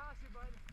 have pass you, bud.